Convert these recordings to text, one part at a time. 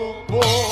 Boy.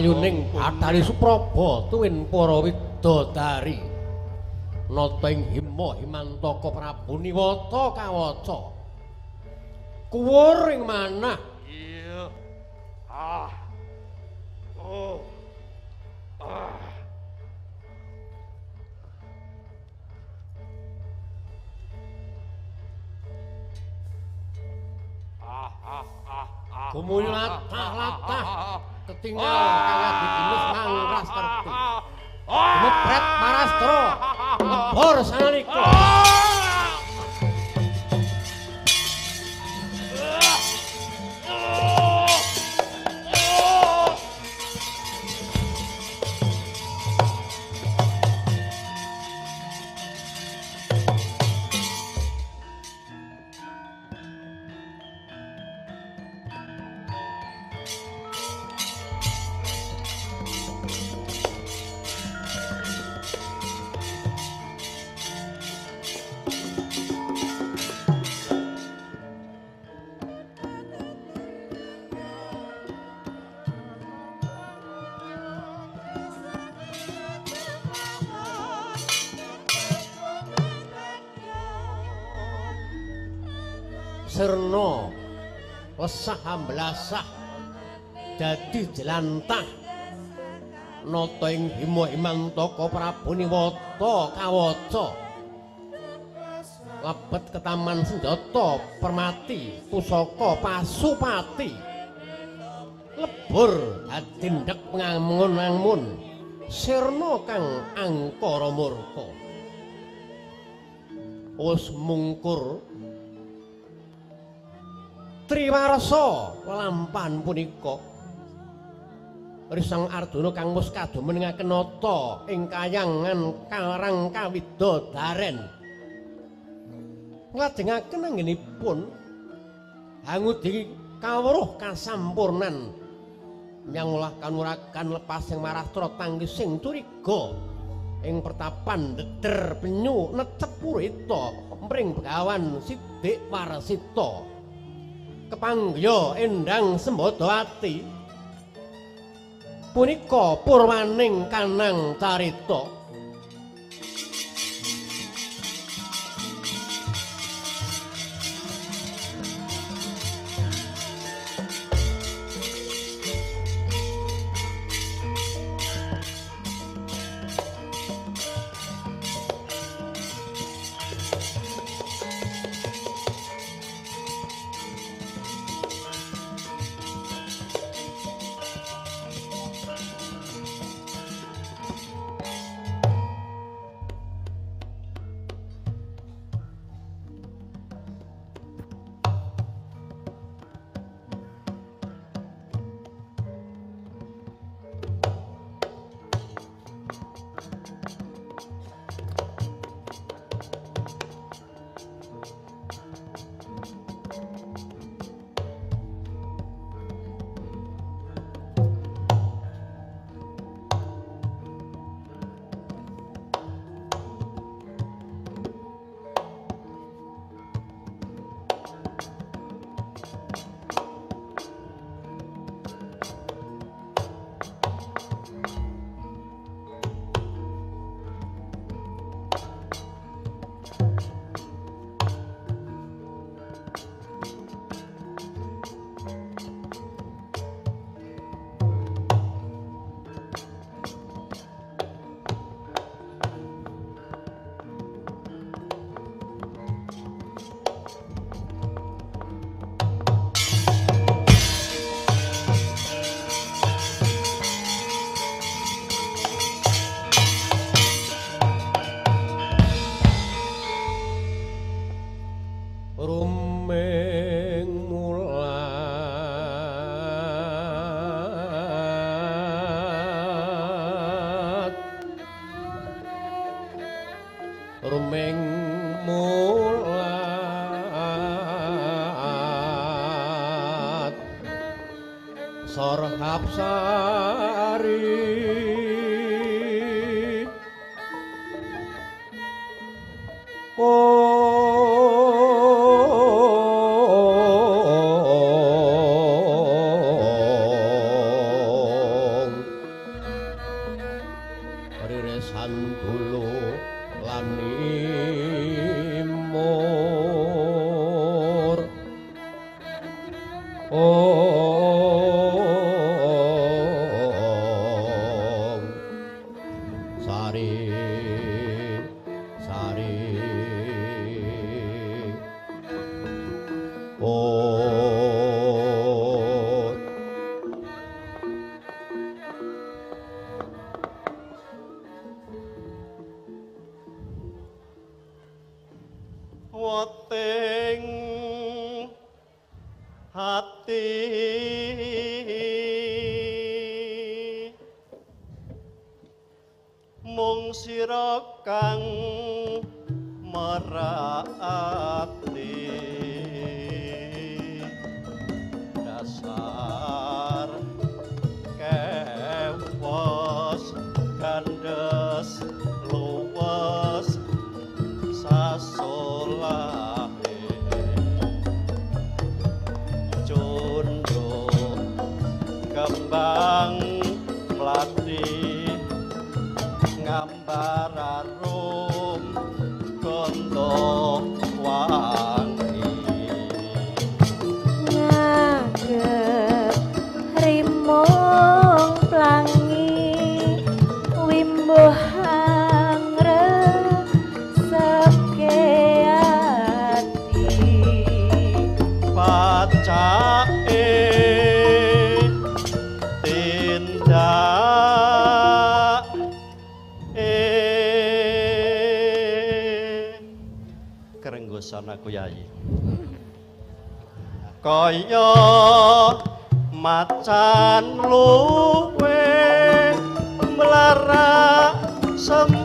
Ayuning Bathari Supraba tuwin para widodari. Nata ing hima himantaka Prabu Niwata kawaca. Kuwur ing manah Iya. Ah. Oh. Ah. Ah, ah, ah, tetinggal ah. kaya ditinus mangras terti. Ah. Mepret marastro, lebor sananika. Serna lesah amblasah. Dadi jelantah. Nata ing hima himantaka Prabu Niwata kawaca. Lebet ketaman senjata permati pusaka pasupati. Lebur dadi ndek ngamun-amun sirna kang angkara murka. Wis mungkur Triwarsa lampan punika Risang Arjuna kang wis kadomenengaken nata ing kayangan Karang Kawidodaren. Nglajengaken anggenipun hangudi kawruh kasampurnan nyangulah kanuragan lepas sing marastra tanggising curiga ing pertapan deder penyu necep purita mring begawan sidik warsita kepanggya endang sembadawati punika purwaning kanang carita rumeng mulat. Sor Kapsari าง kaya macan luwe melarak sempal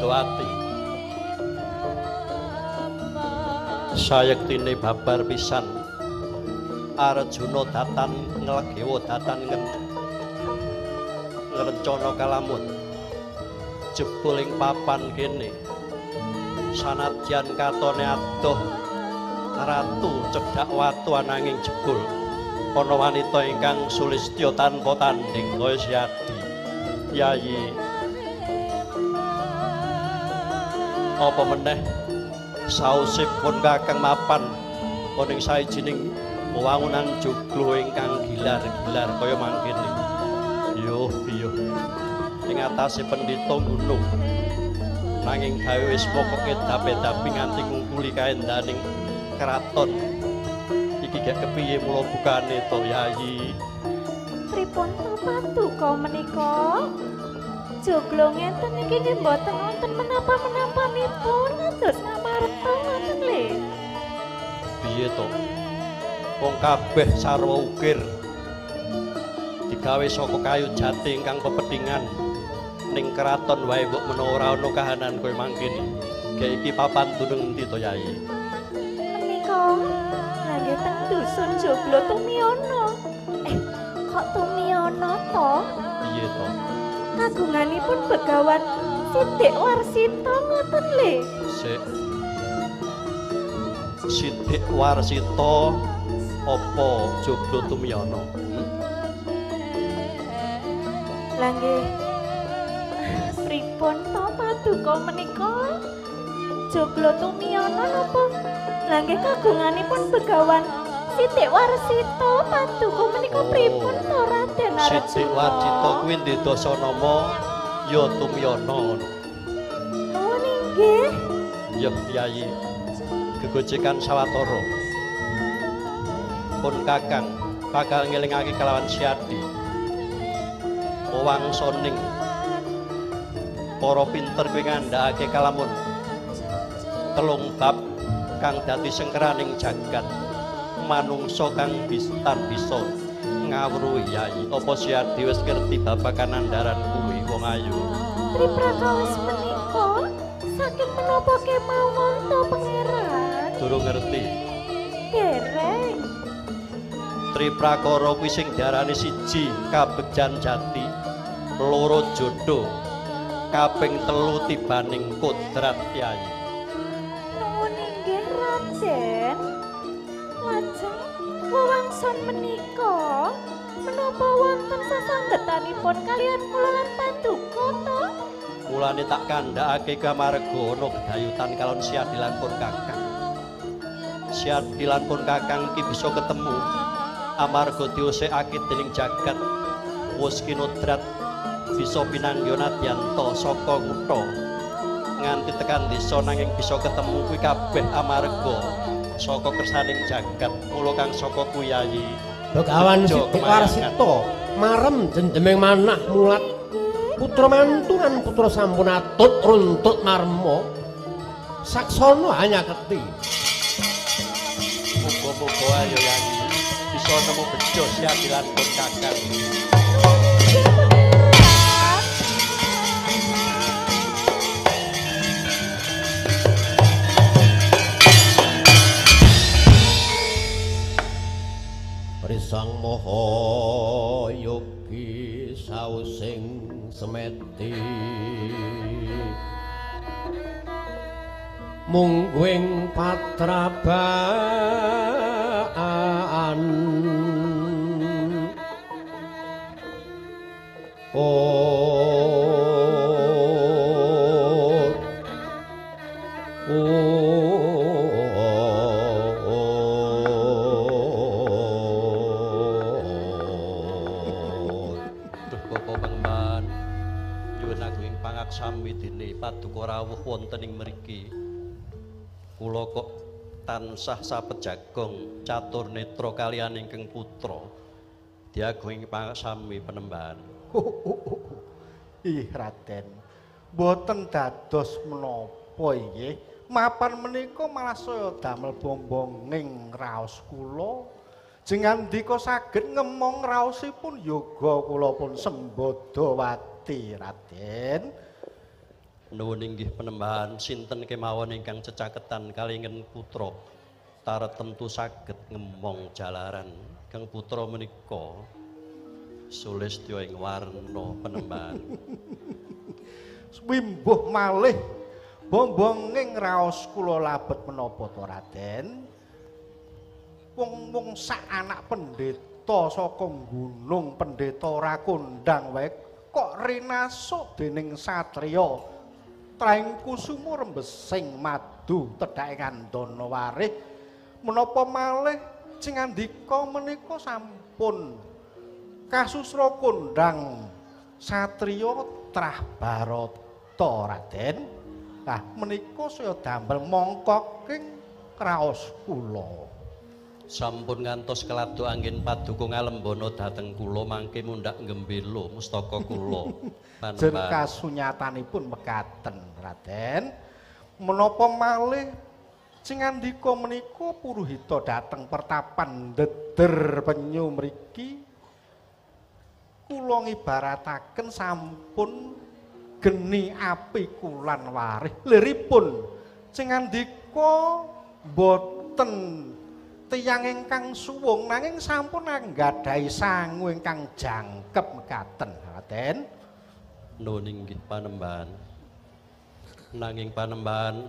Sembodowati sayektine babar pisan. Arjuna datan nglegewa datan ngrencana kalamun jebuling papan kene. Sanadyan katone adoh ratu cedhak watu ananging jebul. Ana wanita ingkang sulistya tanpa tanding kaya siadi Yayi apa meneh sausipun kakang mapan wonten sawijining wewangunan joglo ingkang gilar-gilar kaya mangkene. Yo, iya. Ing atase pendhita gunung. Nanging gawe wis pokoke dape-dapi nganti ngungkuli kaendaning keraton. Iki gak kepiye mula bukane to, Yayi? Pripun to paduka menika? Joglo ngenten iki nggih mboten wonten menapa-menapanipun atus ngamarta ngoten le. Piye to? Wong kabeh sarwa ukir digawe saka kayu jati ingkang pepethingan ning keraton wae mbok menawa ora ana kahanan kowe mangkene. Gek iki papan dunung endi to, Yayi? Menika nggih teng dusun Joglo Tumiono. Eh, kok Tumiono to? Piye to? Kagunganipun Begawan Sidik Warsita ngoten le. Sik. Sidik Warsita apa Joglo Tumyono? Hmm? Lah nggih. Pripun to paduka menika? Joglo Tumiono napa? Lah nggih kagunganipun Begawan Sidik Warsita paduka menika pripun to Raden Arjuna? Sidik Warsita kuwi ndedasa nama ya Tumyono. Oh nggih. Ya Yayi. Gegojekan sawatara. Pun Kakang bakal ngelingake kelawan Siadi. Wewangsoning para pinter kuwi ngandhakake kalamun telung bab kang dadi sengkeraning jagat manungsa kang bistan bisa ngawruhi Yayi. Apa Siadi wis ngerti babagan andaran kuwi wong ayu? Triprakawis menika saking menapa kemawon to pangeran? Durung ngerti. Dereng. Triprakara kuwi sing diarani siji kabegjan jati, loro jodoh, kaping telu tibaning kodrat Yayi. Nuwun inggih Raden. Lajeng wewangson menika menapa wonten sasanggetanipun kalian lan paduka to? Mulane tak kandhakake kamarga ana gedayutan kalon Siadi lan pun Kakang. Siadi lan pun Kakang iki bisa ketemu amarga diosekake dening jagat wis kinodrat bisa pinanggih nadyanto saka kutha nganti tekan desa nanging bisa ketemu kuwi kabeh amarga saka kersaning jagat mula kang saka kuwi Yayi Begawan Sidik kemayangan. Warsita marem jendeming manah mulat. Putra mantu lan putra sampun atut runtut marmo. Saksana hanya keti. Muga-muga ayo Yayi bisa nemu bejo Siadi lan pun Kakang Risang moho yogi sausing semeti Mungguing patrabaan. Oh tansah sapejagong catur netra kaliyan ingkang putra. Diageng pangaksami penemban. Ih Raden, boten dados menapa inggih. Mapan menika malah saya damel bombonging raos kula. Jengandika saged ngemong raosipun yoga kula pun sembadawati Raden. Nuwun inggih penemban sinten kemawon ingkang cecaketan kalingen putra. Taret tentu saged ngemong jalaran kang putra menika. Sulistya ing warna penemban. Wimbuh malih bombonging raos kula labet menapa to Raden? Wong-wong sak anak pendeta saka gunung pendeta ora kondang wae kok rinasuk dening satriya traing kusumu rembesing madu tedhake kandana warih menapa malih sing andika menika sampun kasusra kondang satriya trah barata Raden? Nah menika saya damel mongkok ing kraos kula Sampun ngantos kelado angin paduka ngalembana dhateng kula mangke mundhak gembela mustaka kula. Jen Panembahan. kasunyatanipun mekaten, Raden. Menapa malih sing andika menika puruhita dhateng pertapan deder penyu mriki kula ngibarataken sampun geni api kulan warih. Liripun sing andika boten tiyang ingkang suwung nanging sampun anggadhahi sangu ingkang jangkep mekaten, Raden. Nuwun inggih panembahan. Nanging panembahan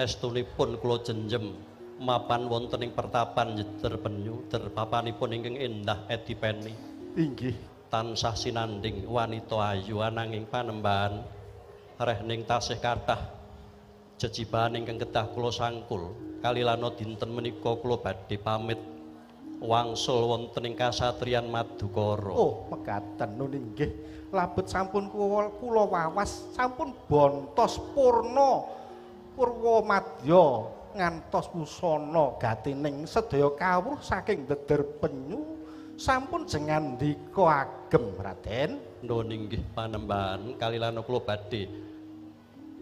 estunipun kula jenjem mapan wonten ing pertapan nyeter penyu derpapanipun ingkang endah edipeni Inggih. tansah sinanding wanita ayu ananging panembahan reh ning tasih kathah jejibahan ingkang kedah kula sangkul kalilana dinten menika kula badhe pamit wangsul wonten ing kasatriyan Madukara Oh, mekaten nun inggih. Labet sampun kula kula wawas sampun bontos purna purwa madya ngantos wusana gatining sedaya kawruh saking deder penyu sampun jengandika agem Raden. Nuwun inggih panembahan kalilana kula badhe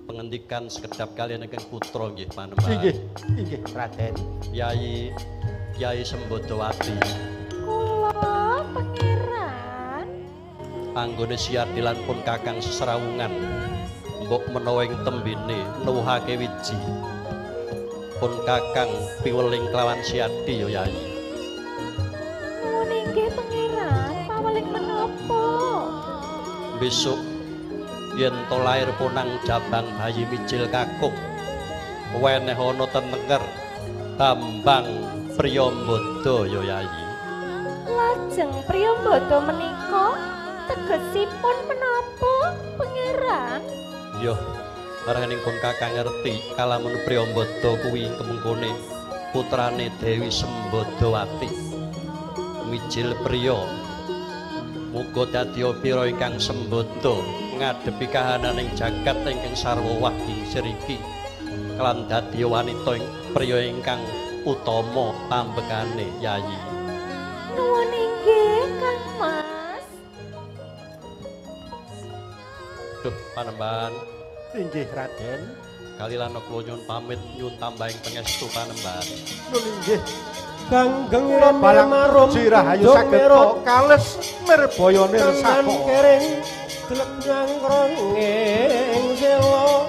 pengendikan sekedap kalian ingkang putra nggih panembahan. Inggih, inggih Raden. Yayi Yayi Sembodowati Kula pangeran. anggone siadilan pun kakang seserawungan mbok menawa ing tembene nuwuhake wiji pun kakang piweling kelawan siadi ya Yayi. Nuwun inggih pangeran, paweling menapa? besok yen to lair punang jabang bayi micil kakung. Weneh ana tenenger Bambang Priyambada ya Yayi. Lajeng Priyambada menika tegesipun menapa pangeran? yo rening pun kakang ngerti kalamun Priyambada kuwi kemengkone putrane Dewi Sembadawati. Mijil priya. Muga dadi pira ingkang sembada ngadepi kahananing jagat ingkang sarwa wahing sriki kelan dadi wanita ing priya ingkang utama pambekane yayi Nuwun inggih Kang Mas. duh panembahan Inggih Raden. kalilana kula nyuwun pamit nyuwun tambahing pangestu panembahan Nun inggih. Kanggeng Kula balang marum jirahayu saged kales mirbaya Kangen delep nyangkrong ing sela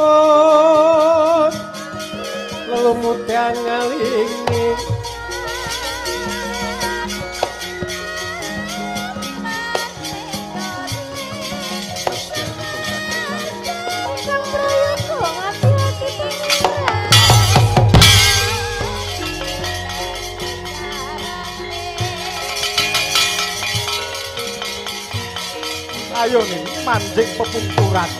oh lelumutan ngalingi Ayo nih manjing pepungkuran.